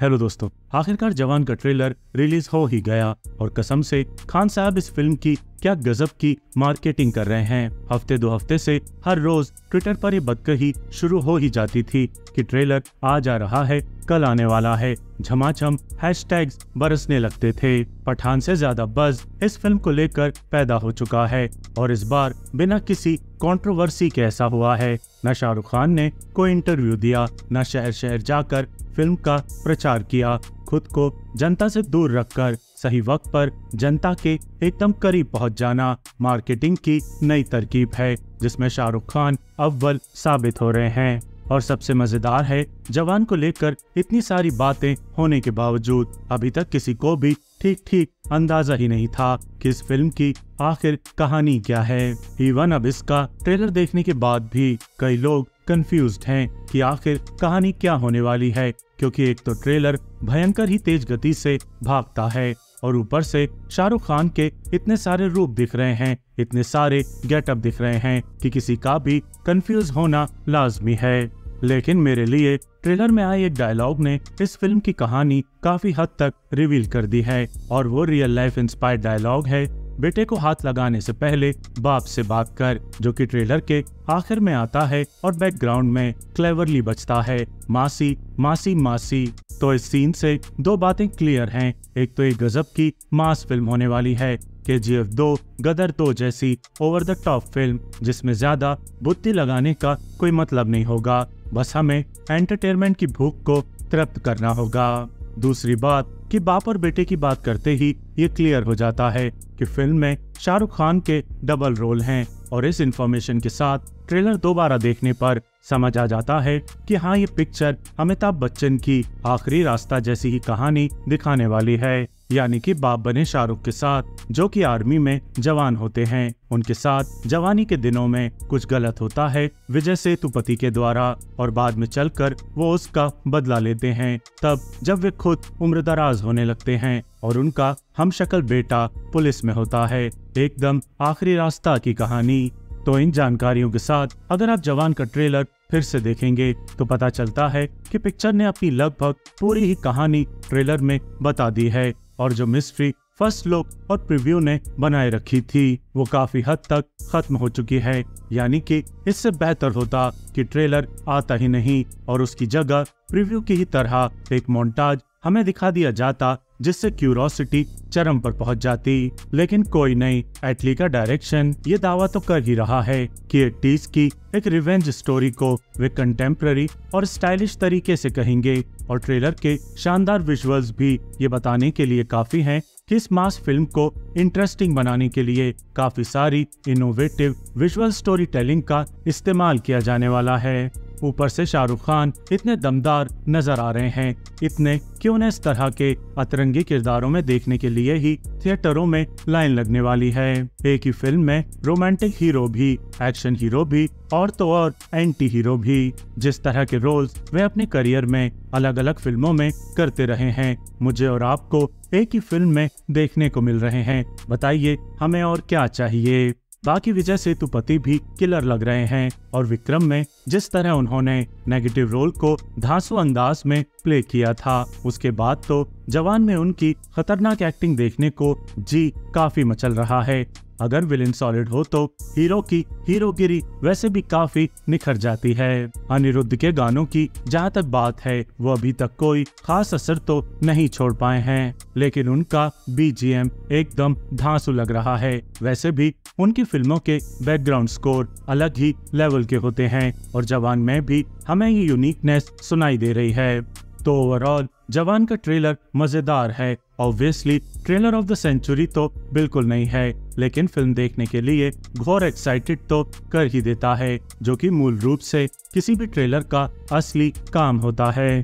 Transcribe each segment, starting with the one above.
Hello दोस्तों, आखिरकार जवान का ट्रेलर रिलीज़ हो ही गया और कसम से खान साहब इस फ़िल्म की क्या गजब की मार्केटिंग कर रहे हैं। हफ़्ते दो हफ़्ते से हर रोज ट्विटर पर ये बदकही शुरू हो ही जाती थी कि ट्रेलर आ जा रहा है, कल आने वाला है। झमाझम हैशटैग्स बरसने लगते थे। पठान से ज़्यादा बज इस फ़िल्म को लेकर पैदा हो चुका है और इस बार बिना किसी कंट्रोवर्सी कैसा हुआ है? न शाहरुख खान ने कोई इंटरव्यू दिया, न शहर शहर जाकर फ़िल्म का प्रचार किया। खुद को जनता से दूर रखकर, सही वक्त पर जनता के एकदम करीब पहुँच जाना मार्केटिंग की नई तरकीब है, जिसमें शाहरुख खान अव्वल साबित हो रहे हैं। और सबसे मज़ेदार है, जवान को लेकर इतनी सारी बातें होने के बावजूद अभी तक किसी को भी ठीक ठीक अंदाज़ा ही नहीं था कि इस फ़िल्म की आखिर कहानी क्या है। इवन अब इसका ट्रेलर देखने के बाद भी कई लोग कंफ्यूज हैं कि आखिर कहानी क्या होने वाली है, क्योंकि एक तो ट्रेलर भयंकर ही तेज गति से भागता है और ऊपर से शाहरुख खान के इतने सारे रूप दिख रहे हैं, इतने सारे गेटअप दिख रहे हैं कि किसी का भी कंफ्यूज होना लाजमी है। लेकिन मेरे लिए ट्रेलर में आए एक डायलॉग ने इस फ़िल्म की कहानी काफ़ी हद तक रिवील कर दी है और वो रियल लाइफ इंस्पायर्ड डायलॉग है। बेटे को हाथ लगाने से पहले बाप से बात कर, जो कि ट्रेलर के आखिर में आता है और बैकग्राउंड में क्लेवरली बचता है। मासी मासी मासी। तो इस सीन से दो बातें क्लियर हैं। एक तो एक गजब की मास फ़िल्म होने वाली है के जी एफ़ दो, गदर दो जैसी ओवर द टॉप फ़िल्म जिसमें ज़्यादा बुद्धि लगाने का कोई मतलब नहीं होगा। बस हमें एंटरटेनमेंट की भूख को तृप्त करना होगा। दूसरी बात कि बाप और बेटे की बात करते ही ये क्लियर हो जाता है कि फ़िल्म में शाहरुख खान के डबल रोल हैं और इस इंफॉर्मेशन के साथ ट्रेलर दोबारा देखने पर समझ आ जाता है कि हाँ ये पिक्चर अमिताभ बच्चन की आखिरी रास्ता जैसी ही कहानी दिखाने वाली है। यानी कि बाप बने शाहरुख के साथ, जो कि आर्मी में जवान होते हैं। उनके साथ जवानी के दिनों में कुछ गलत होता है, विजय सेतुपति के द्वारा, और बाद में चलकर वो उसका बदला लेते हैं। तब जब वे खुद उम्रदराज होने लगते हैं, और उनका हम शक्ल बेटा पुलिस में होता है। एकदम आखिरी रास्ता की कहानी। तो इन जानकारियों के साथ अगर आप जवान का ट्रेलर फिर से देखेंगे तो पता चलता है कि पिक्चर ने अपनी लगभग पूरी ही कहानी ट्रेलर में बता दी है। और जो मिस्ट्री फ़र्स्ट लुक और प्रीव्यू ने बनाए रखी थी, वो काफ़ी हद तक खत्म हो चुकी है। यानी कि इससे बेहतर होता कि ट्रेलर आता ही नहीं और उसकी जगह प्रीव्यू की ही तरह एक मोन्टाज हमें दिखा दिया जाता, जिससे क्यूरोसिटी चरम पर पहुँच जाती, लेकिन कोई नहीं। एटली का डायरेक्शन, ये दावा तो कर ही रहा है कि एटीज की एक रिवेंज स्टोरी को वे कंटेम्प्ररी और स्टाइलिश तरीके से कहेंगे, और ट्रेलर के शानदार विजुअल्स भी ये बताने के लिए काफ़ी हैं कि इस मास फ़िल्म को इंटरेस्टिंग बनाने के लिए काफ़ी सारी इनोवेटिव विजुअल स्टोरी टेलिंग का इस्तेमाल किया जाने वाला है। ऊपर से शाहरुख खान इतने दमदार नज़र आ रहे हैं, इतने क्यों न इस तरह के अतरंगी किरदारों में देखने के लिए। ही थिएटरों में लाइन लगने वाली है। एक ही फ़िल्म में रोमांटिक हीरो भी, एक्शन हीरो भी और तो और एंटी हीरो भी। जिस तरह के रोल्स वे अपने करियर में अलग अलग फ़िल्मों में करते रहे हैं, मुझे और आपको एक ही फ़िल्म में देखने को मिल रहे हैं। बताइए, हमें और क्या चाहिए? बाकी विजय सेतुपति भी किलर लग रहे हैं और विक्रम में जिस तरह उन्होंने नेगेटिव रोल को धांसू अंदाज में प्ले किया था, उसके बाद तो जवान में उनकी खतरनाक एक्टिंग देखने को जी काफ़ी मचल रहा है। अगर विलेन सॉलिड हो तो हीरो की हीरोगिरी वैसे भी काफ़ी निखर जाती है। अनिरुद्ध के गानों की जहाँ तक बात है, वो अभी तक कोई खास असर तो नहीं छोड़ पाए हैं, लेकिन उनका बीजीएम एकदम धांसू लग रहा है। वैसे भी उनकी फ़िल्मों के बैकग्राउंड स्कोर अलग ही लेवल के होते हैं, और जवान में भी हमें ये यूनिकनेस सुनाई दे रही है। तो ओवरऑल जवान का ट्रेलर मज़ेदार है obviously trailer of the century तो बिल्कुल नहीं है, लेकिन फ़िल्म देखने के लिए घोर एक्साइटेड तो कर ही देता है, जो कि मूल रूप से किसी भी ट्रेलर का असली काम होता है।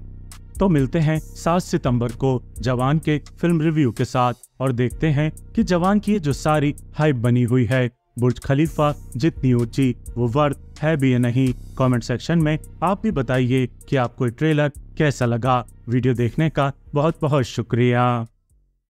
तो मिलते हैं सात सितंबर को जवान के फ़िल्म रिव्यू के साथ और देखते हैं कि जवान की जो सारी हाइप बनी हुई है, बुर्ज खलीफा जितनी ऊँची वो वर्थ है भी या नहीं कमेंट सेक्शन में आप भी बताइए कि आपको ट्रेलर कैसा लगा। वीडियो देखने का बहुत बहुत शुक्रिया।